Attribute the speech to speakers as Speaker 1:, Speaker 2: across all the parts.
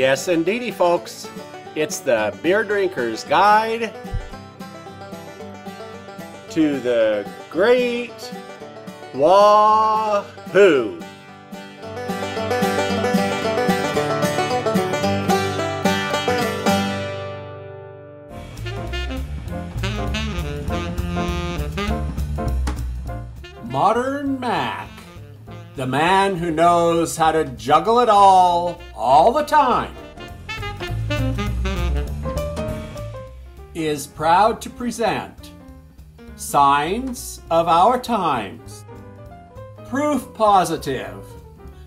Speaker 1: Yes, indeedy, folks. It's the Beer Drinker's Guide to the Great Wahoo.
Speaker 2: Modern Mac, the man who knows how to juggle it all, all the time, is proud to present Signs of Our Times. Proof positive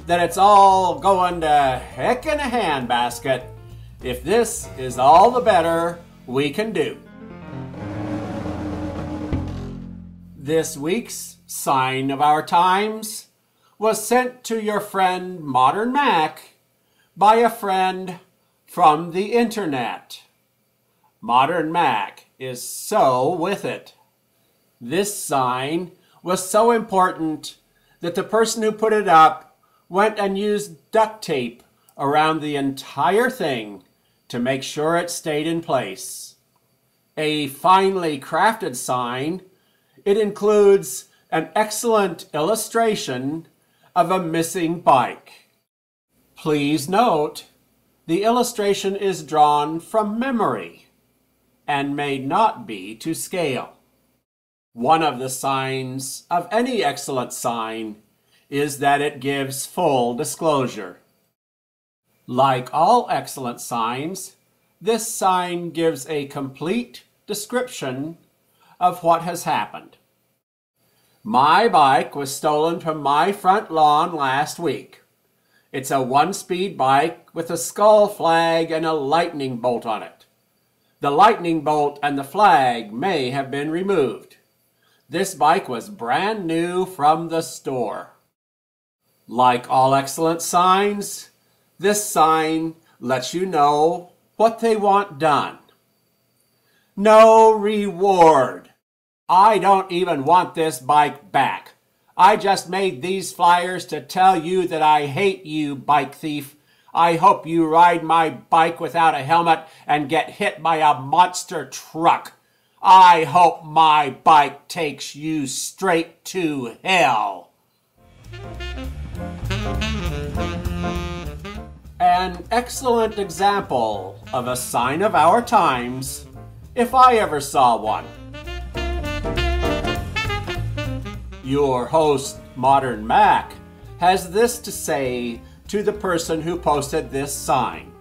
Speaker 2: that it's all going to heck in a handbasket if this is all the better we can do. This week's sign of our times was sent to your friend Modern Mac by a friend from the internet. Modern Mac is so with it. This sign was so important that the person who put it up went and used duct tape around the entire thing to make sure it stayed in place. A finely crafted sign, it includes an excellent illustration of a missing bike. Please note, the illustration is drawn from memory and may not be to scale. One of the signs of any excellent sign is that it gives full disclosure. Like all excellent signs, this sign gives a complete description of what has happened. My bike was stolen from my front lawn last week. It's a one-speed bike with a skull flag and a lightning bolt on it. The lightning bolt and the flag may have been removed. This bike was brand new from the store. Like all excellent signs, this sign lets you know what they want done. No reward. I don't even want this bike back. I just made these flyers to tell you that I hate you, bike thief. I hope you ride my bike without a helmet and get hit by a monster truck. I hope my bike takes you straight to hell. An excellent example of a sign of our times, if I ever saw one. Your host, Modern Mac, has this to say to the person who posted this sign.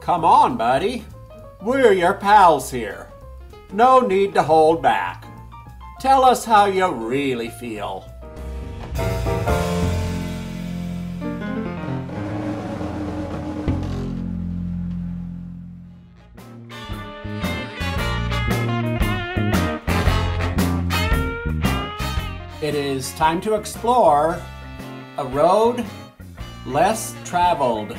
Speaker 2: Come on, buddy. We're your pals here. No need to hold back. Tell us how you really feel. It is time to explore a road less traveled.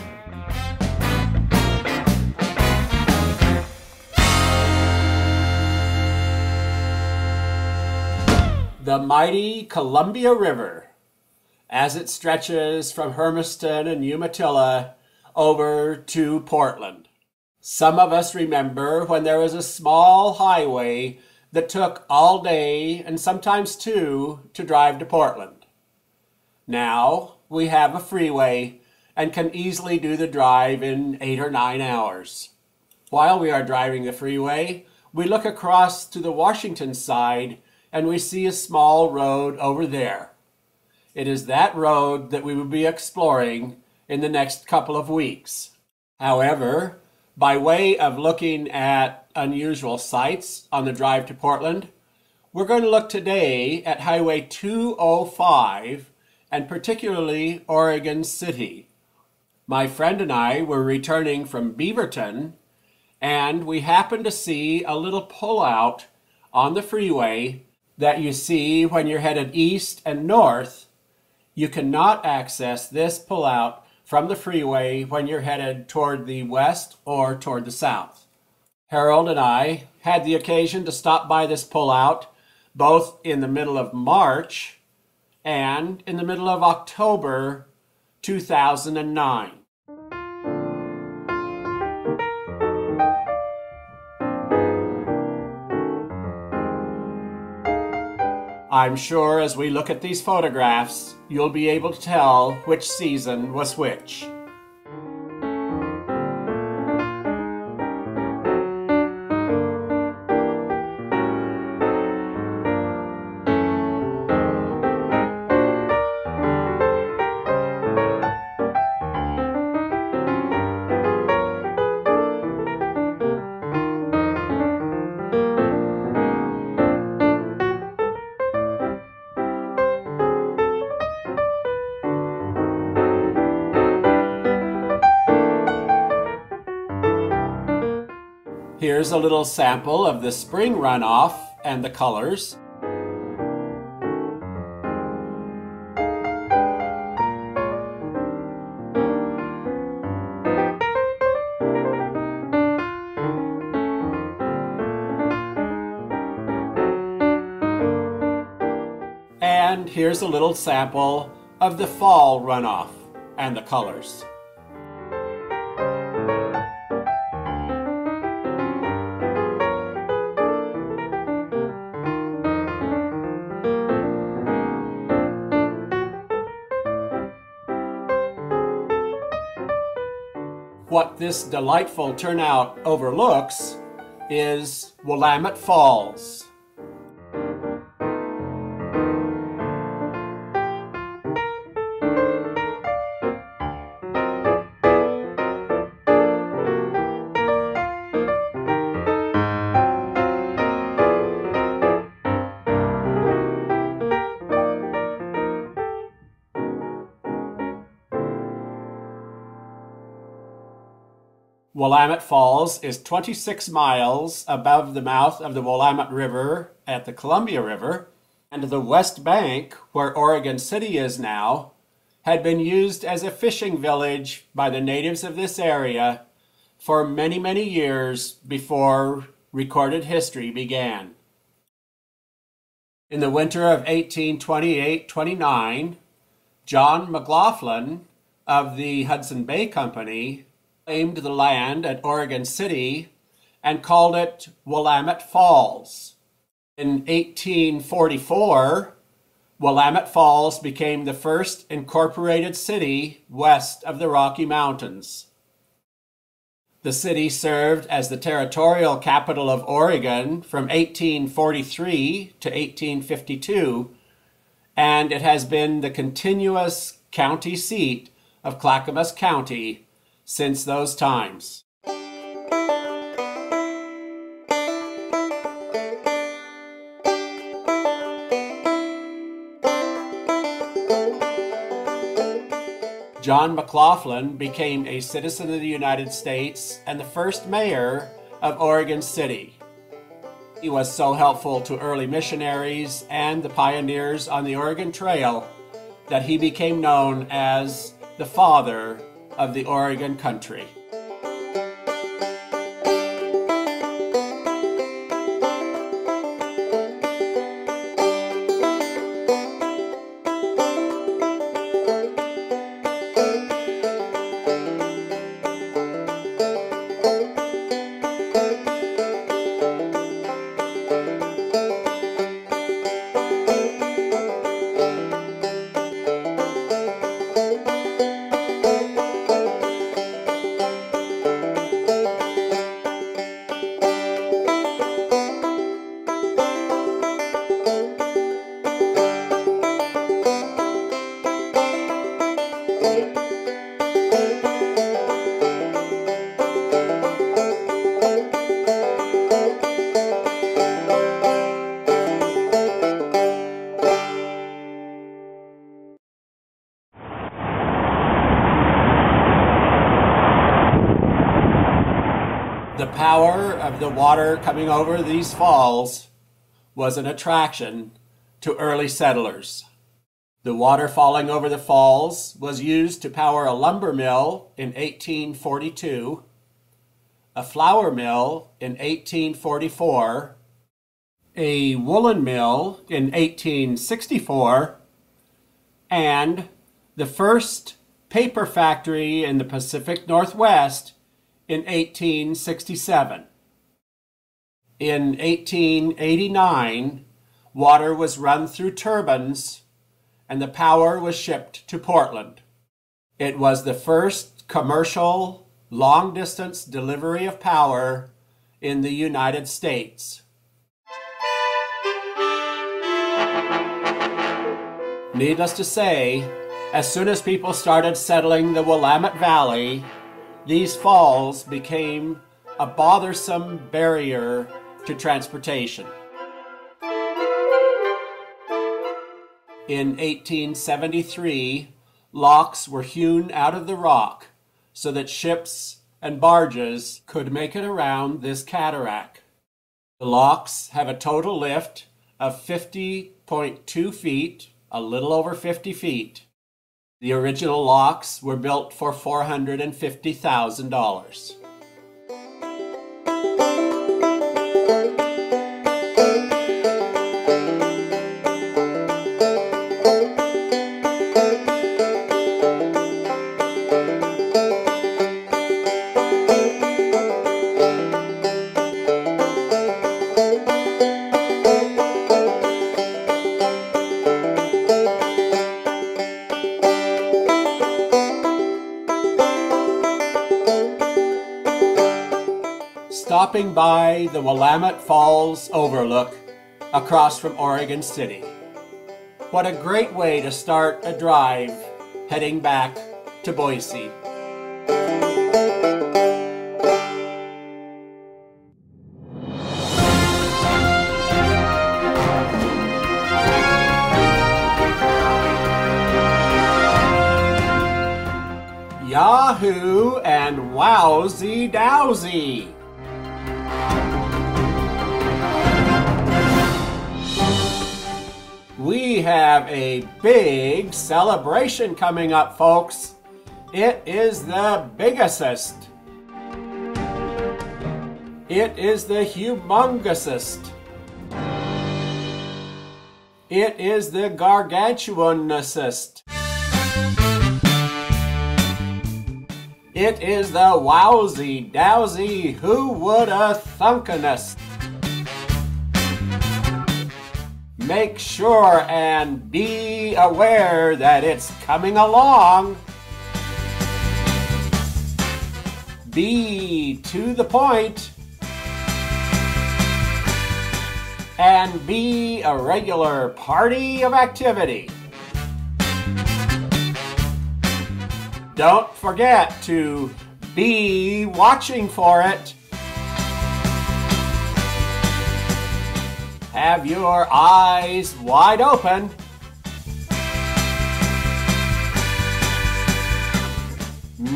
Speaker 2: The mighty Columbia River, as it stretches from Hermiston and Umatilla over to Portland. Some of us remember when there was a small highway that took all day and sometimes two to drive to Portland. Now we have a freeway and can easily do the drive in eight or nine hours. While we are driving the freeway, we look across to the Washington side and we see a small road over there. It is that road that we will be exploring in the next couple of weeks. However, by way of looking at unusual sights on the drive to Portland, we're going to look today at Highway 205 and particularly Oregon City. My friend and I were returning from Beaverton and we happened to see a little pullout on the freeway that you see when you're headed east and north. You cannot access this pullout from the freeway when you're headed toward the west or toward the south. Harold and I had the occasion to stop by this pullout both in the middle of March and in the middle of October 2009. I'm sure as we look at these photographs, you'll be able to tell which season was which. Here's a little sample of the spring runoff and the colors. And here's a little sample of the fall runoff and the colors. This delightful turnout overlooks is Willamette Falls. Willamette Falls is 26 miles above the mouth of the Willamette River at the Columbia River, and the west bank, where Oregon City is now, had been used as a fishing village by the natives of this area for many, many years before recorded history began. In the winter of 1828 29, John McLoughlin of the Hudson Bay Company claimed the land at Oregon City and called it Willamette Falls. In 1844, Willamette Falls became the first incorporated city west of the Rocky Mountains. The city served as the territorial capital of Oregon from 1843 to 1852, and it has been the continuous county seat of Clackamas County since those times. John McLoughlin became a citizen of the United States and the first mayor of Oregon City. He was so helpful to early missionaries and the pioneers on the Oregon Trail that he became known as the father of the Oregon country. The water coming over these falls was an attraction to early settlers. The water falling over the falls was used to power a lumber mill in 1842, a flour mill in 1844, a woolen mill in 1864, and the first paper factory in the Pacific Northwest in 1867. In 1889, water was run through turbines and the power was shipped to Portland. It was the first commercial long distance delivery of power in the United States. Needless to say, as soon as people started settling the Willamette Valley, these falls became a bothersome barrier to transportation. In 1873, locks were hewn out of the rock so that ships and barges could make it around this cataract. The locks have a total lift of 50.2 feet, a little over 50 feet. The original locks were built for $450,000. Stopping by the Willamette Falls Overlook across from Oregon City. What a great way to start a drive heading back to Boise. Yahoo and Wowzy Dowsy! Have a big celebration coming up, folks. It is the biggest. It is the humongousest. It is the gargantuanousest. It is the wowsy dowsy who would a thunkinest. Make sure and be aware that it's coming along. Be to the point and be a regular party of activity. Don't forget to be watching for it. Have your eyes wide open.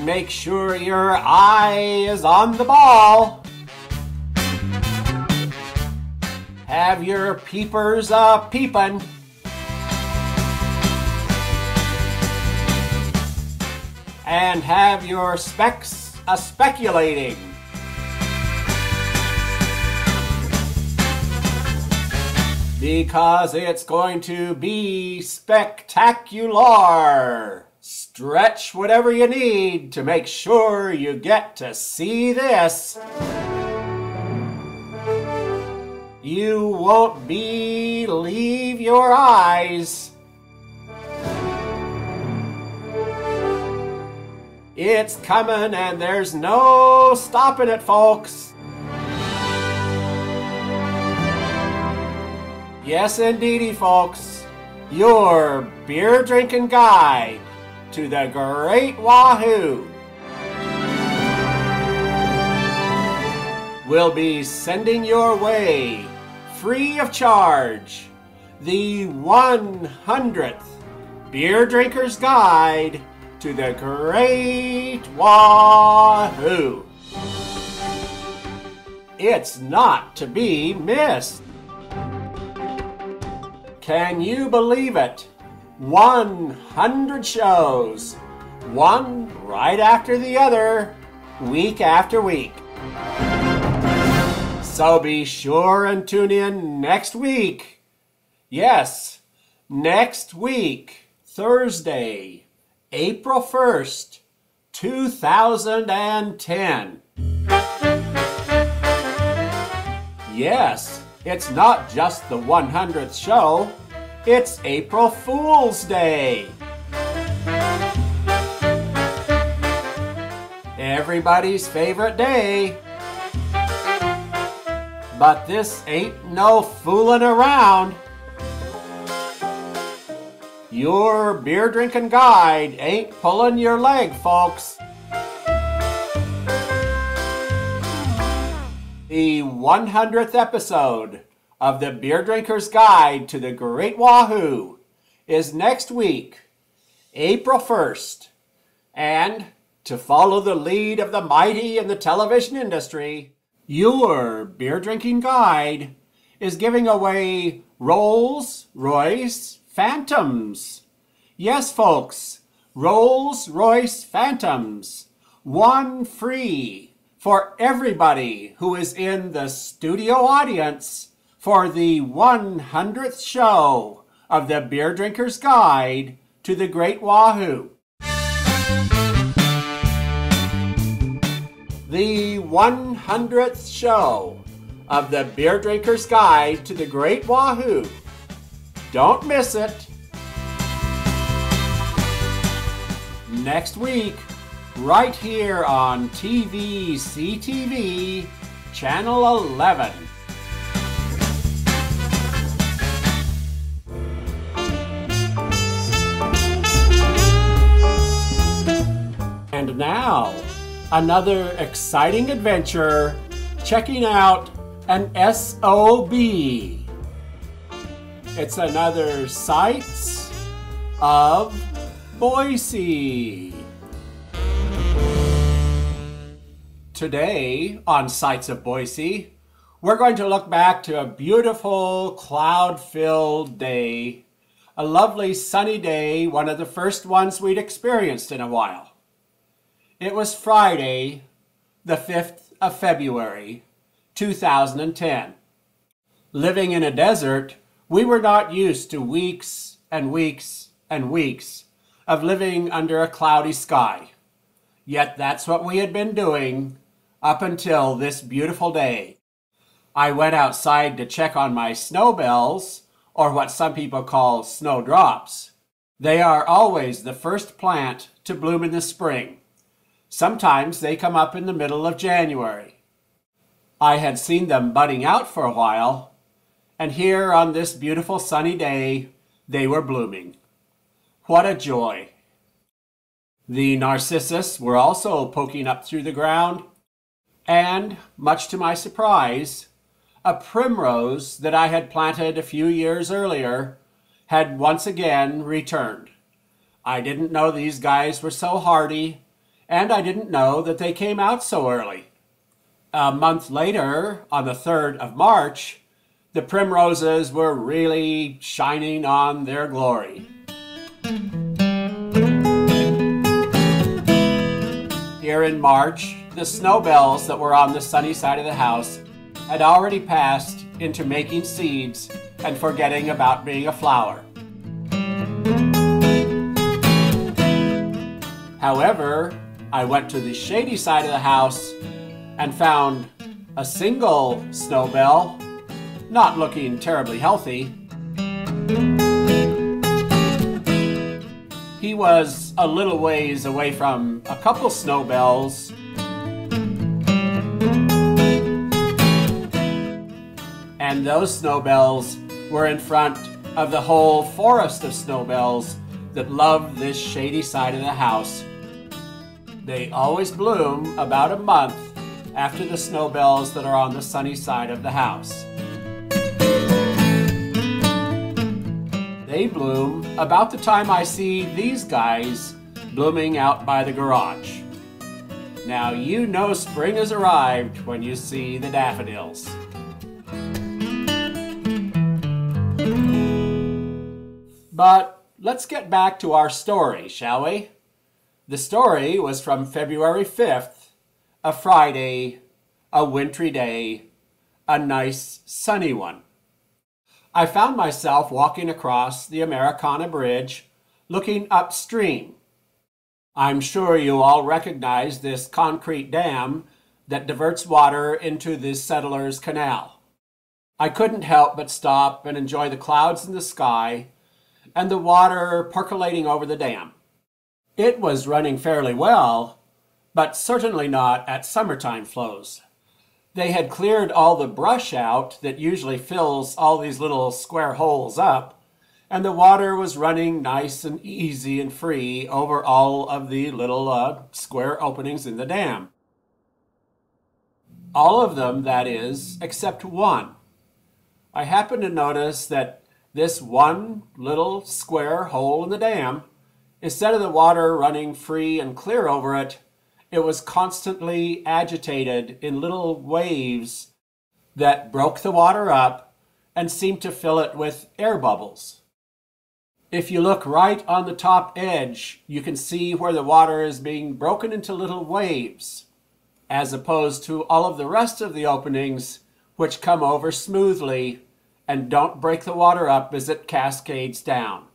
Speaker 2: Make sure your eye is on the ball. Have your peepers a peepin'. And have your specs a speculating. Because it's going to be spectacular. Stretch whatever you need to make sure you get to see this. You won't believe your eyes. It's coming and there's no stopping it, folks. Yes, indeedy, folks. Your beer drinking guide to the Great Wahoo will be sending your way, free of charge, the 100th Beer Drinker's Guide to the Great Wahoo. It's not to be missed. Can you believe it? 100 shows, one right after the other, week after week. So be sure and tune in next week. Yes, next week, Thursday, April 1st, 2010. Yes, it's not just the 100th show, it's April Fool's Day. Everybody's favorite day. But this ain't no fooling around. Your beer drinking guide ain't pulling your leg, folks. The 100th episode of the Beer Drinker's Guide to the Great Wahoo is next week, April 1st. And to follow the lead of the mighty in the television industry, your beer drinking guide is giving away Rolls Royce Phantoms. Yes, folks, Rolls Royce Phantoms. One free for everybody who is in the studio audience for the 100th show of the Beer Drinker's Guide to the Great Wahoo. The 100th show of the Beer Drinker's Guide to the Great Wahoo don't miss it. Next week, right here on TV CTV, Channel 11. And now, another exciting adventure checking out an SOB. It's another Sights of Boise. Today on Sights of Boise, we're going to look back to a beautiful cloud filled day, a lovely sunny day, one of the first ones we'd experienced in a while. It was Friday, the 5th of February, 2010. Living in a desert, we were not used to weeks and weeks and weeks of living under a cloudy sky. Yet that's what we had been doing up until this beautiful day. I went outside to check on my snowbells, or what some people call snowdrops. They are always the first plant to bloom in the spring. Sometimes they come up in the middle of January. I had seen them budding out for a while, and here on this beautiful sunny day, they were blooming. What a joy! The narcissus were also poking up through the ground, and, much to my surprise, a primrose that I had planted a few years earlier had once again returned. I didn't know these guys were so hardy, and I didn't know that they came out so early. A month later, on the 3rd of March, the primroses were really shining on their glory. Here in March, the snowbells that were on the sunny side of the house had already passed into making seeds and forgetting about being a flower. However, I went to the shady side of the house and found a single snowbell not looking terribly healthy. He was a little ways away from a couple snowbells. And those snowbells were in front of the whole forest of snowbells that love this shady side of the house. They always bloom about a month after the snowbells that are on the sunny side of the house. They bloom about the time I see these guys blooming out by the garage. Now you know spring has arrived when you see the daffodils. But let's get back to our story, shall we? The story was from February 5th, a Friday, a wintry day, a nice sunny one. I found myself walking across the Americana Bridge, looking upstream. I'm sure you all recognize this concrete dam that diverts water into the Settler's Canal. I couldn't help but stop and enjoy the clouds in the sky and the water percolating over the dam. It was running fairly well, but certainly not at summertime flows. They had cleared all the brush out that usually fills all these little square holes up, and the water was running nice and easy and free over all of the little uh, square openings in the dam. All of them, that is, except one. I happened to notice that this one little square hole in the dam, instead of the water running free and clear over it, it was constantly agitated in little waves that broke the water up and seemed to fill it with air bubbles. If you look right on the top edge, you can see where the water is being broken into little waves, as opposed to all of the rest of the openings, which come over smoothly and don't break the water up as it cascades down.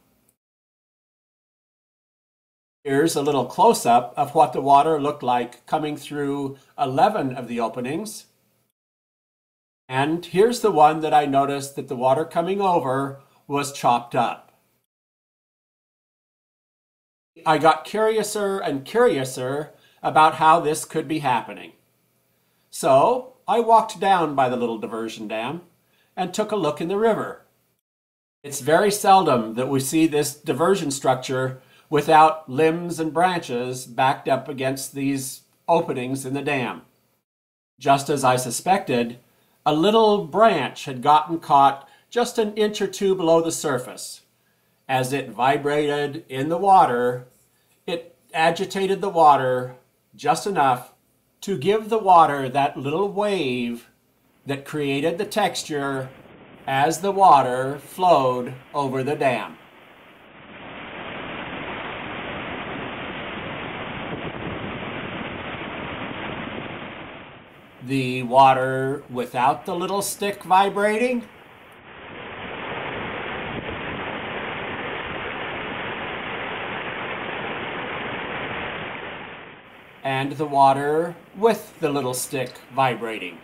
Speaker 2: Here's a little close-up of what the water looked like coming through 11 of the openings. And here's the one that I noticed that the water coming over was chopped up. I got curiouser and curiouser about how this could be happening. So I walked down by the little diversion dam and took a look in the river. It's very seldom that we see this diversion structure without limbs and branches backed up against these openings in the dam. Just as I suspected, a little branch had gotten caught just an inch or two below the surface. As it vibrated in the water, it agitated the water just enough to give the water that little wave that created the texture as the water flowed over the dam. The water without the little stick vibrating. And the water with the little stick vibrating.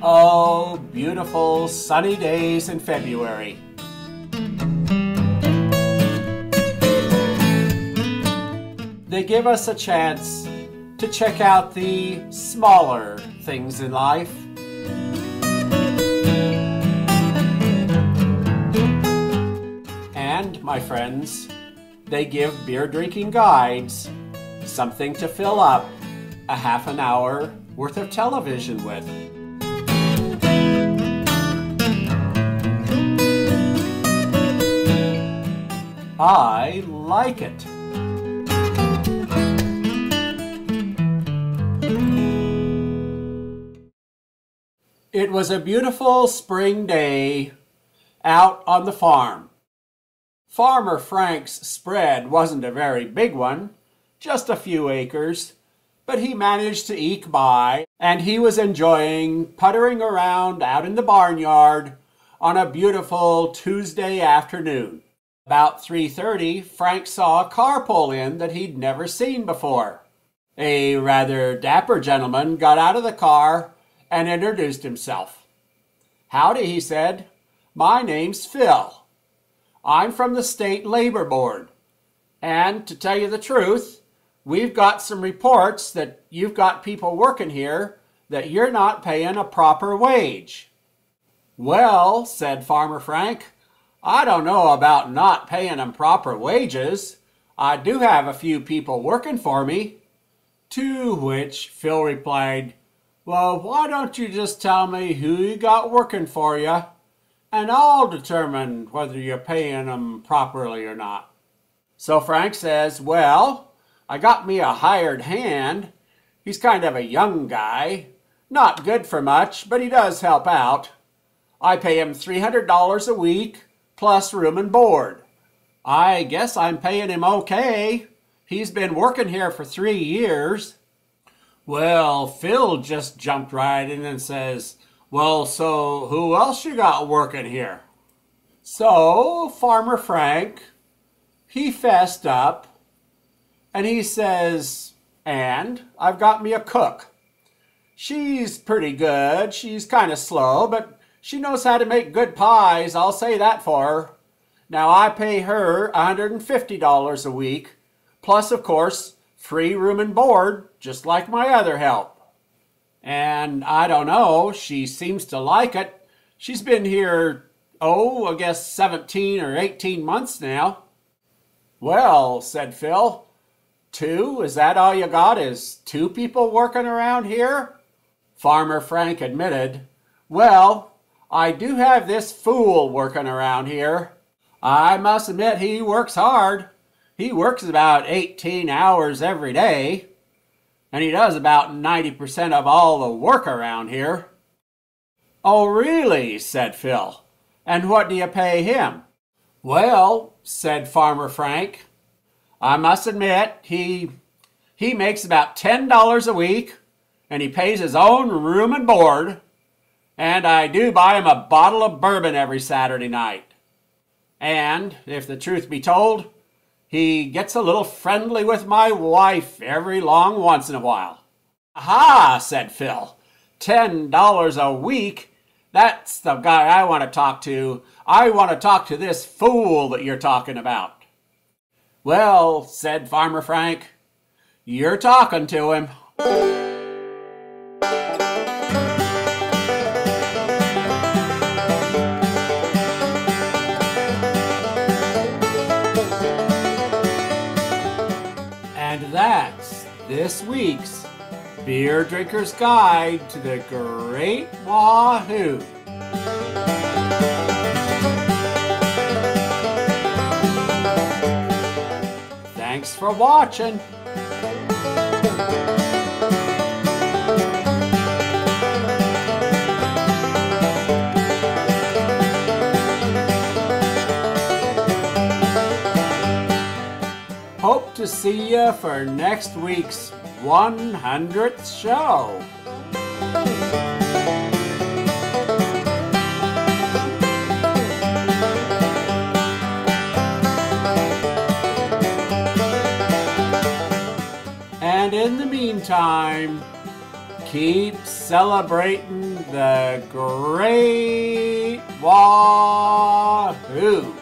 Speaker 2: Oh, beautiful sunny days in February. They give us a chance to check out the smaller things in life. And, my friends, they give beer drinking guides something to fill up a half an hour worth of television with. I like it. It was a beautiful spring day out on the farm. Farmer Frank's spread wasn't a very big one, just a few acres, but he managed to eke by, and he was enjoying puttering around out in the barnyard on a beautiful Tuesday afternoon. About 3.30, Frank saw a car pull in that he'd never seen before. A rather dapper gentleman got out of the car and introduced himself. Howdy, he said. My name's Phil. I'm from the State Labor Board. And to tell you the truth, we've got some reports that you've got people working here that you're not paying a proper wage. Well, said Farmer Frank, I don't know about not paying them proper wages. I do have a few people working for me. To which Phil replied, well, why don't you just tell me who you got working for you, and I'll determine whether you're paying them properly or not. So Frank says, well, I got me a hired hand. He's kind of a young guy. Not good for much, but he does help out. I pay him $300 a week, plus room and board. I guess I'm paying him okay. He's been working here for three years. Well, Phil just jumped right in and says, Well, so who else you got working here? So, Farmer Frank, he fessed up and he says, And I've got me a cook. She's pretty good. She's kind of slow, but she knows how to make good pies, I'll say that for her. Now, I pay her a $150 a week, plus, of course, free room and board, just like my other help. And I don't know, she seems to like it. She's been here, oh, I guess 17 or 18 months now. Well, said Phil, two? Is that all you got? Is two people working around here? Farmer Frank admitted, Well, I do have this fool working around here. I must admit he works hard. He works about 18 hours every day, and he does about 90% of all the work around here. Oh, really? said Phil. And what do you pay him? Well, said Farmer Frank, I must admit he he makes about $10 a week and he pays his own room and board, and I do buy him a bottle of bourbon every Saturday night. And, if the truth be told, he gets a little friendly with my wife every long once in a while. Aha, said Phil. Ten dollars a week? That's the guy I want to talk to. I want to talk to this fool that you're talking about. Well, said Farmer Frank, you're talking to him. This week's Beer Drinker's Guide to the Great Wahoo. Thanks for watching. To see you for next week's 100th show. And in the meantime, keep celebrating the great Wahoo!